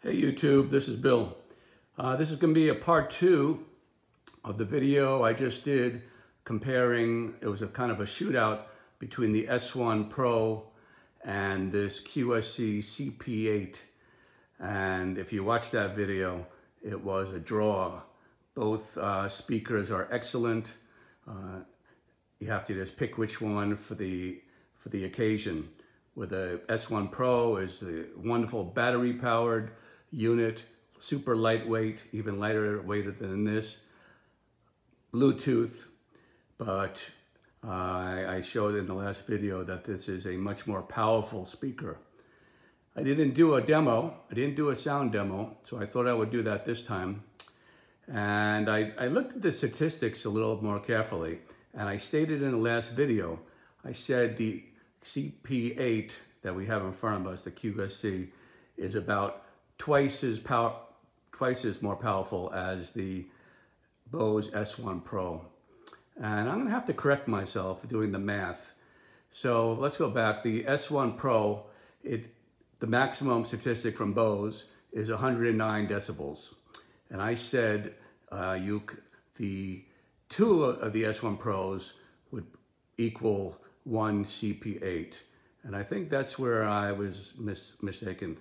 Hey YouTube, this is Bill. Uh, this is going to be a part two of the video I just did comparing, it was a kind of a shootout between the S1 Pro and this QSC CP8. And if you watch that video, it was a draw. Both uh, speakers are excellent. Uh, you have to just pick which one for the, for the occasion. With the S1 Pro is the wonderful battery powered unit, super lightweight, even lighter weighted than this. Bluetooth, but uh, I showed in the last video that this is a much more powerful speaker. I didn't do a demo, I didn't do a sound demo, so I thought I would do that this time. And I, I looked at the statistics a little more carefully, and I stated in the last video, I said the CP8 that we have in front of us, the QSC, is about twice as power, twice as more powerful as the Bose S1 Pro. And I'm gonna have to correct myself doing the math. So let's go back. The S1 Pro, it, the maximum statistic from Bose is 109 decibels. And I said uh, you, the two of the S1 Pros would equal one CP8. And I think that's where I was mis mistaken.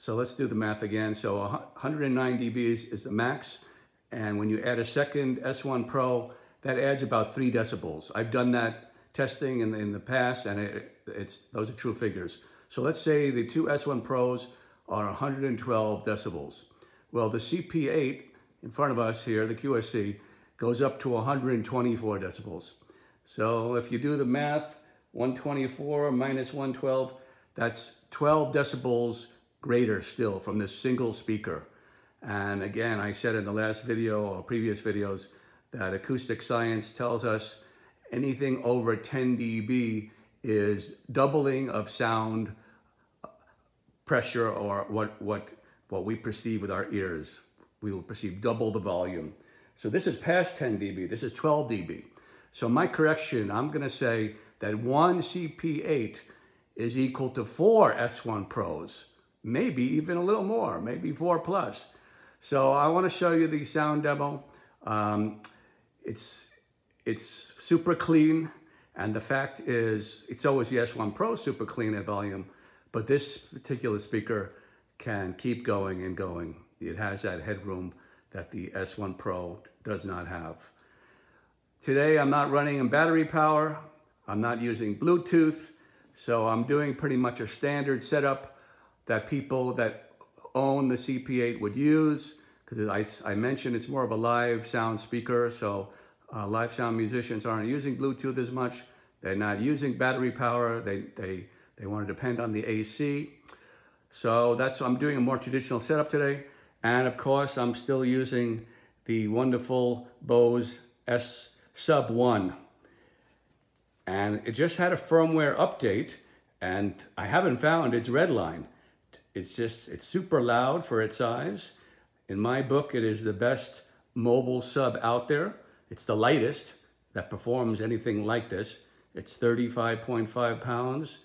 So let's do the math again. So 109 dBs is the max. And when you add a second S1 Pro, that adds about three decibels. I've done that testing in the, in the past and it, it's those are true figures. So let's say the two S1 Pros are 112 decibels. Well, the CP8 in front of us here, the QSC, goes up to 124 decibels. So if you do the math, 124 minus 112, that's 12 decibels greater still from this single speaker. And again, I said in the last video or previous videos that acoustic science tells us anything over 10 dB is doubling of sound uh, pressure or what, what, what we perceive with our ears. We will perceive double the volume. So this is past 10 dB, this is 12 dB. So my correction, I'm gonna say that one CP8 is equal to four S1 Pros, maybe even a little more, maybe four plus. So I want to show you the sound demo. Um, it's, it's super clean. And the fact is, it's always the S1 Pro super clean at volume, but this particular speaker can keep going and going. It has that headroom that the S1 Pro does not have. Today, I'm not running in battery power. I'm not using Bluetooth. So I'm doing pretty much a standard setup that people that own the CP8 would use because I, I, mentioned it's more of a live sound speaker, so uh, live sound musicians aren't using Bluetooth as much. They're not using battery power. They, they, they want to depend on the AC. So that's why I'm doing a more traditional setup today. And of course, I'm still using the wonderful Bose S Sub 1. And it just had a firmware update, and I haven't found its red line. It's just, it's super loud for its size. In my book, it is the best mobile sub out there. It's the lightest that performs anything like this. It's 35.5 pounds.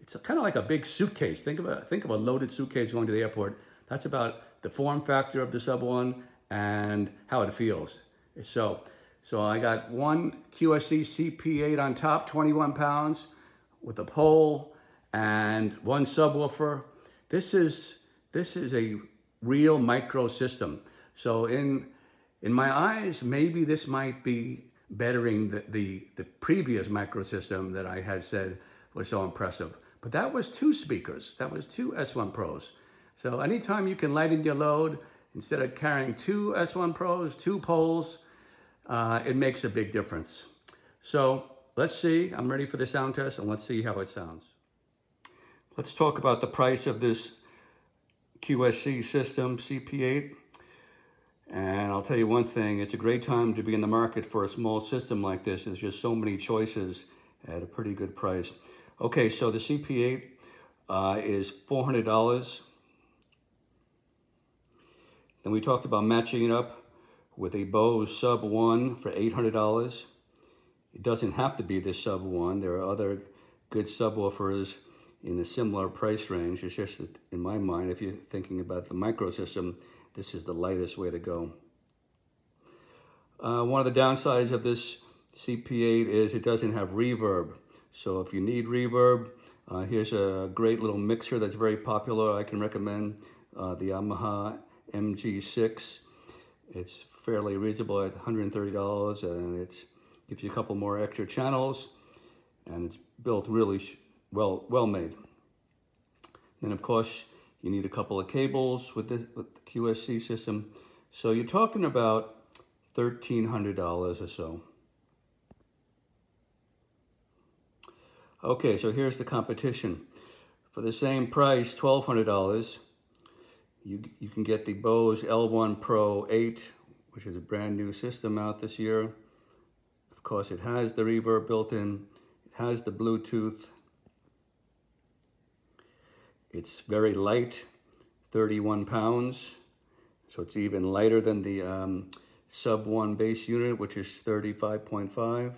It's kind of like a big suitcase. Think of, a, think of a loaded suitcase going to the airport. That's about the form factor of the Sub 1 and how it feels. So, so I got one QSC CP8 on top, 21 pounds, with a pole and one subwoofer this is, this is a real micro system. So in, in my eyes, maybe this might be bettering the, the, the previous micro system that I had said was so impressive. But that was two speakers. That was two S1 Pros. So anytime you can lighten your load, instead of carrying two S1 Pros, two poles, uh, it makes a big difference. So let's see, I'm ready for the sound test and let's see how it sounds. Let's talk about the price of this QSC system, CP8. And I'll tell you one thing, it's a great time to be in the market for a small system like this. There's just so many choices at a pretty good price. Okay, so the CP8 uh, is $400. Then we talked about matching it up with a Bose Sub 1 for $800. It doesn't have to be the Sub 1. There are other good subwoofers in a similar price range. It's just that in my mind, if you're thinking about the micro system, this is the lightest way to go. Uh, one of the downsides of this CP8 is it doesn't have reverb. So if you need reverb, uh, here's a great little mixer that's very popular. I can recommend uh, the Yamaha MG6. It's fairly reasonable at $130 and it gives you a couple more extra channels and it's built really well, well made. Then of course you need a couple of cables with, with the QSC system. So you're talking about $1,300 or so. Okay, so here's the competition. For the same price, $1,200, you, you can get the Bose L1 Pro 8, which is a brand new system out this year. Of course, it has the reverb built in. It has the Bluetooth. It's very light, 31 pounds. So it's even lighter than the um, Sub 1 base unit, which is 35.5.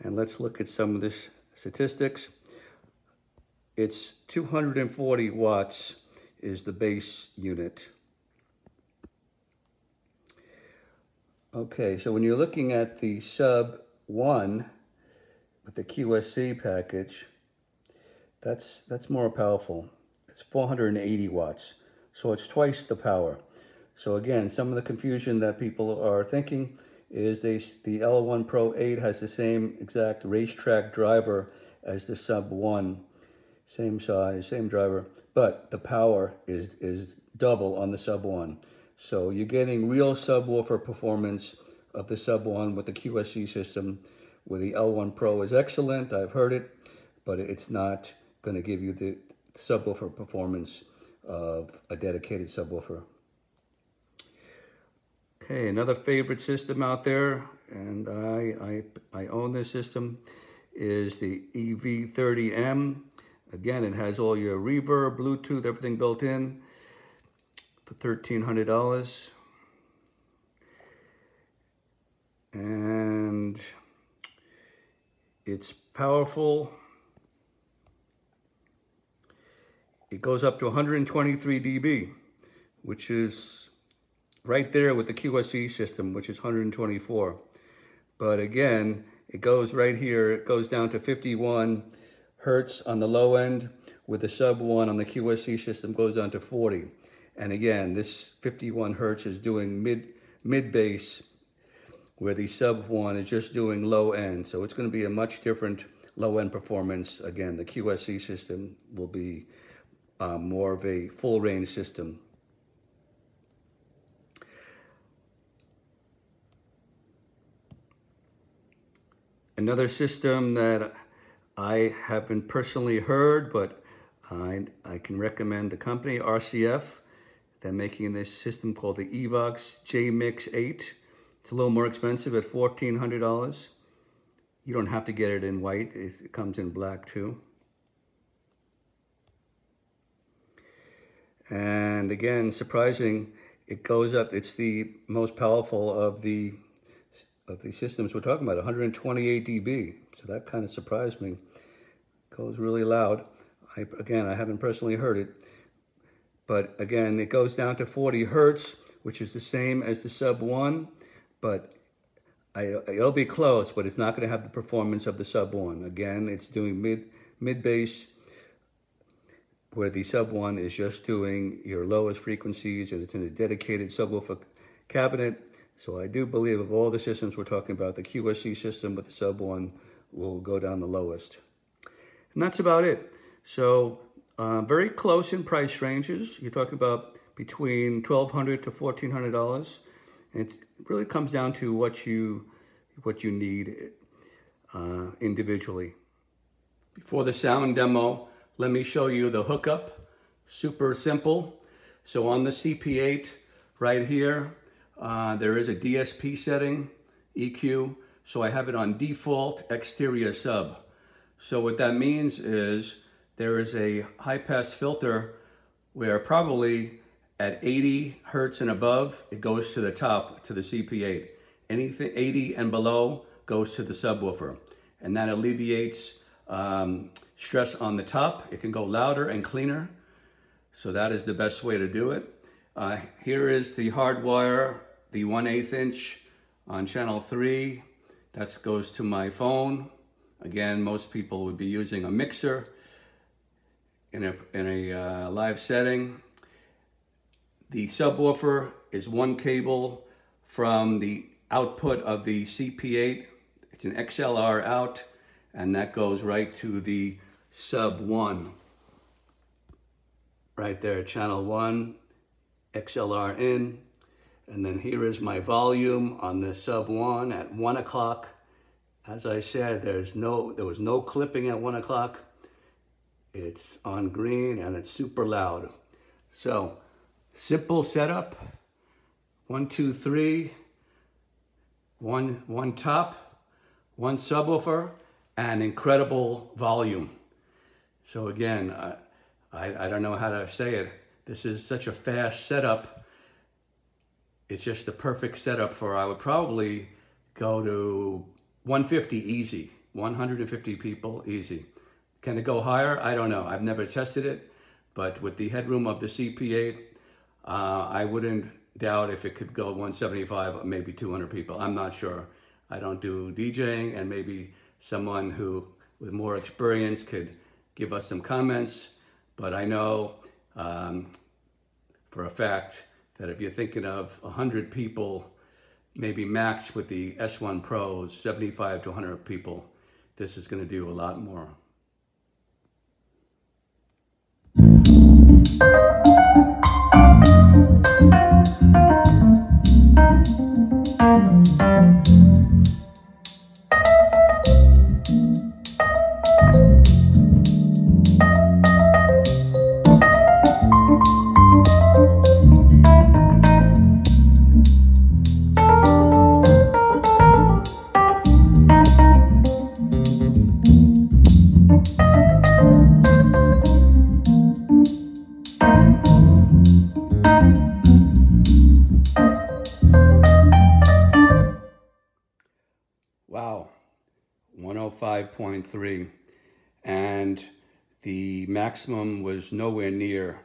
And let's look at some of this statistics. It's 240 watts is the base unit. Okay, so when you're looking at the sub one with the QSC package, that's, that's more powerful. It's 480 watts, so it's twice the power. So again, some of the confusion that people are thinking is they, the L1 Pro 8 has the same exact racetrack driver as the Sub 1. Same size, same driver, but the power is, is double on the Sub 1. So you're getting real subwoofer performance of the Sub 1 with the QSC system, where the L1 Pro is excellent, I've heard it, but it's not going to give you the subwoofer performance of a dedicated subwoofer. Okay, another favorite system out there, and I, I, I own this system, is the EV30M. Again, it has all your reverb, Bluetooth, everything built in for $1,300. And it's powerful. It goes up to 123 dB, which is right there with the QSC system, which is 124. But again, it goes right here, it goes down to 51 hertz on the low end, with the sub one on the QSC system goes down to 40. And again, this 51 hertz is doing mid, mid bass, where the sub one is just doing low end. So it's gonna be a much different low end performance. Again, the QSC system will be uh, more of a full range system Another system that I haven't personally heard, but I, I can recommend the company, RCF. They're making this system called the Evox J-Mix 8. It's a little more expensive at $1,400. You don't have to get it in white. It comes in black too. And again, surprising, it goes up. It's the most powerful of the of the systems we're talking about, 128 dB. So that kind of surprised me. Goes really loud. I, again, I haven't personally heard it. But again, it goes down to 40 hertz, which is the same as the sub one, but I, it'll be close, but it's not going to have the performance of the sub one. Again, it's doing mid mid bass, where the sub one is just doing your lowest frequencies, and it's in a dedicated subwoofer cabinet. So I do believe of all the systems we're talking about, the QSC system with the sub one will go down the lowest. And that's about it. So uh, very close in price ranges. You're talking about between $1,200 to $1,400. And it really comes down to what you, what you need uh, individually. Before the sound demo, let me show you the hookup. Super simple. So on the CP8 right here, uh, there is a DSP setting, EQ, so I have it on default exterior sub. So what that means is there is a high pass filter where probably at 80 hertz and above, it goes to the top, to the CP8. Anything 80 and below goes to the subwoofer. And that alleviates um, stress on the top. It can go louder and cleaner. So that is the best way to do it. Uh, here is the hardwire, the 1 8 inch on channel 3. That goes to my phone. Again, most people would be using a mixer in a, in a uh, live setting. The subwoofer is one cable from the output of the CP8. It's an XLR out, and that goes right to the sub 1. Right there, channel 1, XLR in. And then here is my volume on the sub 1 at 1 o'clock. As I said, there's no, there was no clipping at 1 o'clock. It's on green and it's super loud. So, simple setup. One, two, three. One, one top, one subwoofer, and incredible volume. So again, I, I, I don't know how to say it. This is such a fast setup. It's just the perfect setup for, I would probably go to 150 easy, 150 people easy. Can it go higher? I don't know. I've never tested it, but with the headroom of the CP8, uh, I wouldn't doubt if it could go 175, maybe 200 people. I'm not sure. I don't do DJing, and maybe someone who with more experience could give us some comments. But I know um, for a fact that if you're thinking of 100 people, maybe max with the S1 Pros, 75 to 100 people, this is going to do a lot more. 105.3. And the maximum was nowhere near.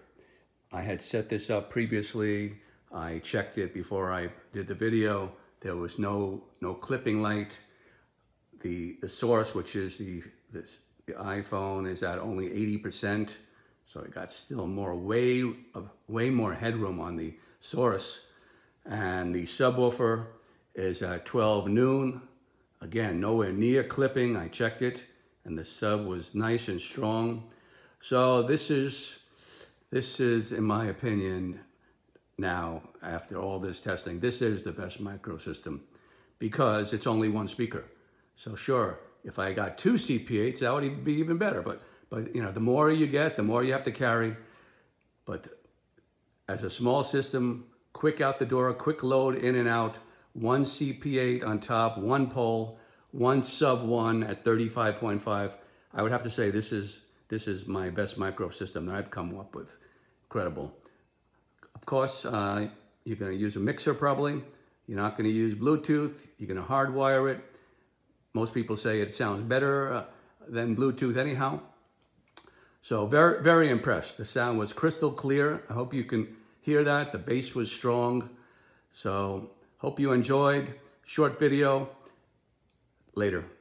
I had set this up previously. I checked it before I did the video. There was no, no clipping light. The, the source, which is the, this, the iPhone, is at only 80%. So I got still more, way, of, way more headroom on the source. And the subwoofer is at 12 noon. Again, nowhere near clipping. I checked it and the sub was nice and strong. So this is, this is, in my opinion, now, after all this testing, this is the best micro system because it's only one speaker. So sure, if I got two CP8s, that would be even better. But, but you know, the more you get, the more you have to carry. But as a small system, quick out the door, quick load in and out, one CP8 on top, one pole, one sub one at 35.5. I would have to say this is this is my best micro system that I've come up with. Incredible. Of course, uh, you're going to use a mixer probably. You're not going to use Bluetooth. You're going to hardwire it. Most people say it sounds better uh, than Bluetooth anyhow. So very, very impressed. The sound was crystal clear. I hope you can hear that. The bass was strong. So Hope you enjoyed. Short video. Later.